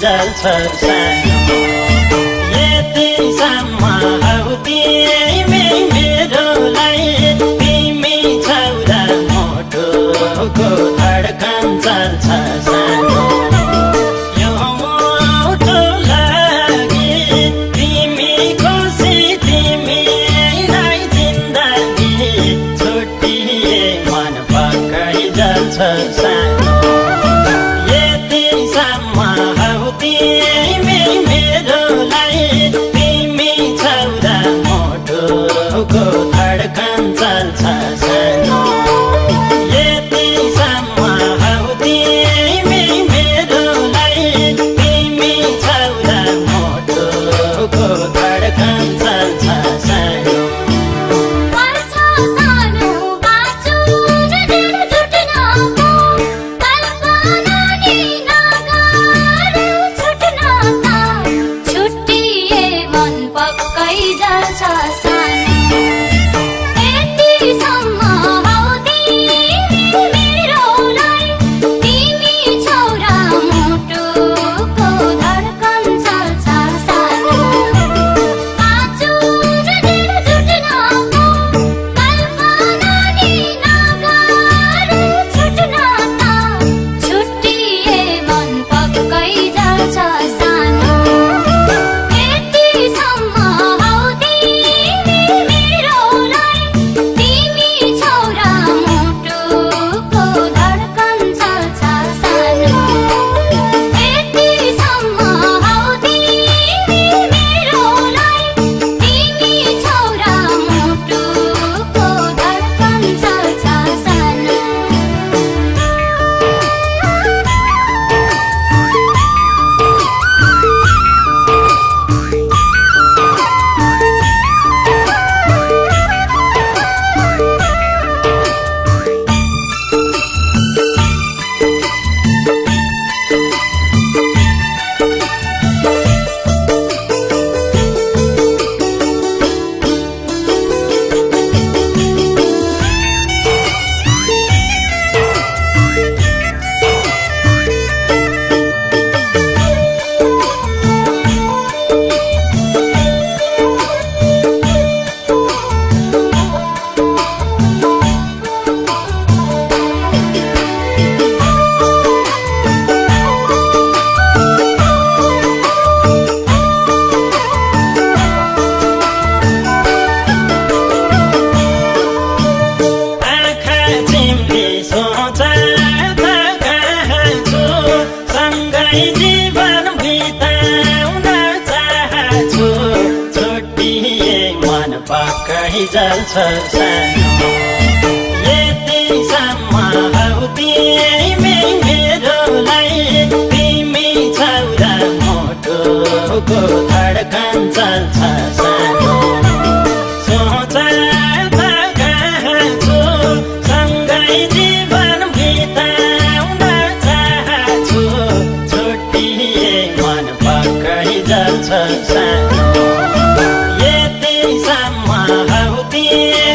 जान्छ यति सम्म हौ जल्छ सानो। यतिसम्म हौ तिमी मेरोलाई तिमी छौरा मोटोको धडकन चल्छ Yeah.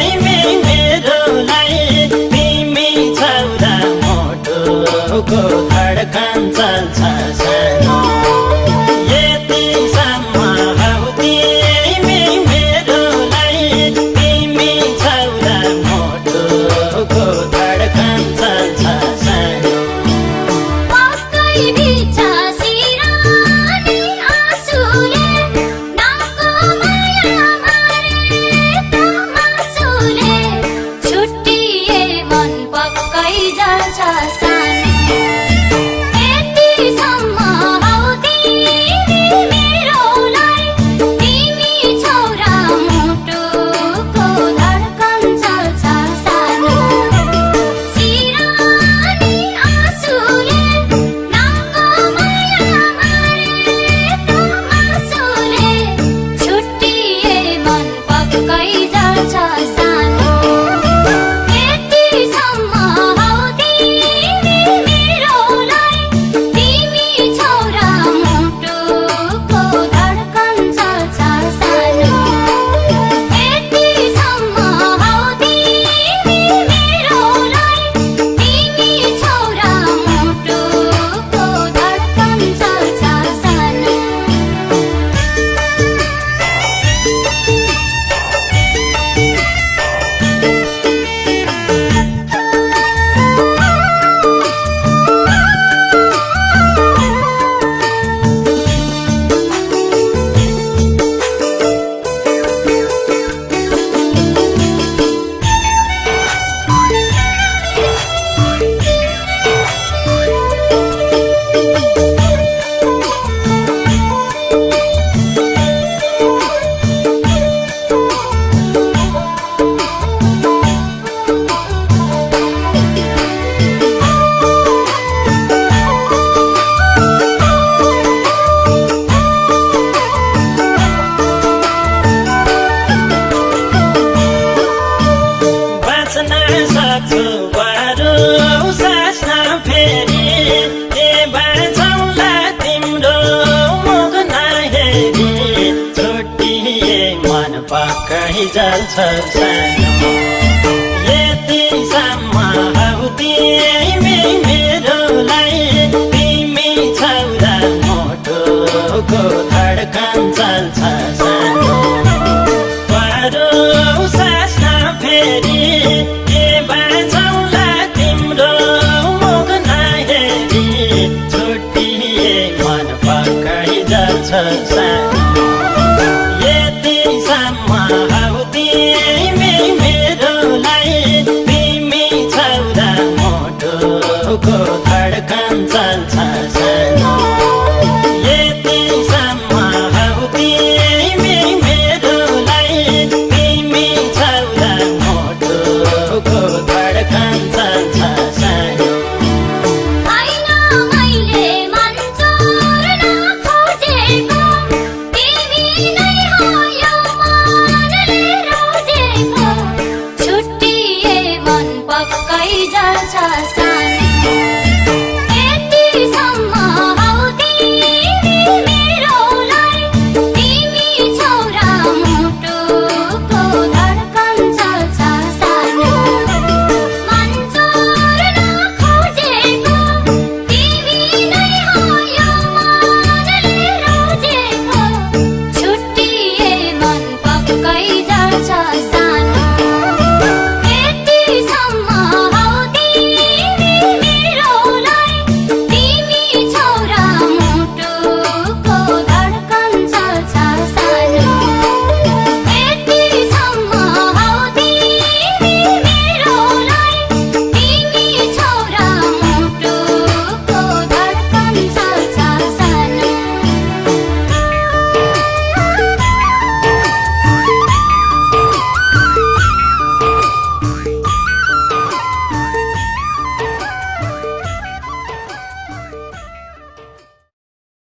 cosas. सानो यतिसम्म हौ तिमी मेरोलाई। तिमी छौरा मोटोको सासमा फेरि के तिम्रो मुख नहेरी। मन पक्कै सानो fantastic.